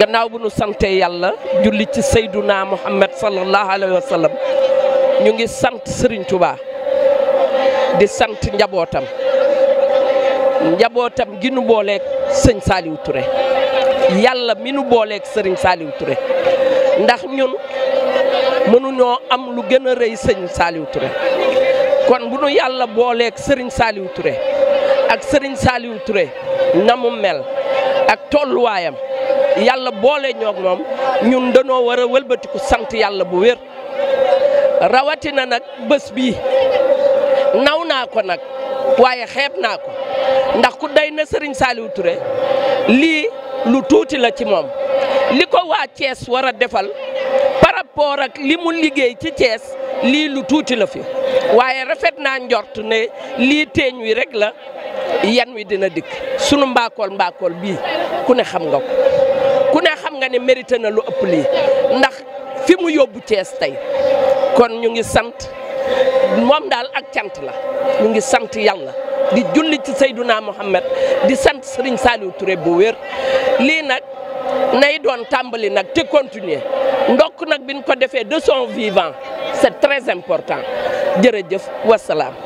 gannaaw bu nu sante yàlla julli ci sayduna muhammad sallallahu alayhi wa sallam ñu ngi sant Serigne Touba di sant njabootam njabootam gi nu booleeg sëñ Saliou Touré yàlla mi nu booleeg Serigne Saliou Touré ndax ñun mënuñoo am lu gën a rëy sëñ Saliou Touré kon bu nu yàlla booleeg Serigne Saliou Touré ak Serigne Saliou Touré na mu mel ak tolluwaayam yàlla boole ñoog moom ñun danoo war a wëlbatiku sant yàlla bu wér rawatina nag bés bii naw naa ko nag waaye xeeb naa ko ndax ku day na Serigne Saliou Touré lii lu tuuti la ci moom li ko waa Thiès war a defal par rapport ak li mu liggéey ci Thiès lii lu tuuti la fi waaye rafet naa njort ne lii teeñ wi rek la yan wi dina dikk sunu mbaakool mbaakool bii ku ne xam nga ko ku ne xam nga ne mérité na lu ëpp lii ndax fi mu yóbbu Cees tey kon ñu ngi sant moom daal ak cant la ñu ngi sant yàlla di julli ci Seydouna Mohamed di sant Serigne Saliou Touré bu wér lii nag nay doon tàmbali nag te continuer ndokk nag bi ñu ko defee de son vivant c'est très important jërëjëf wasalaam.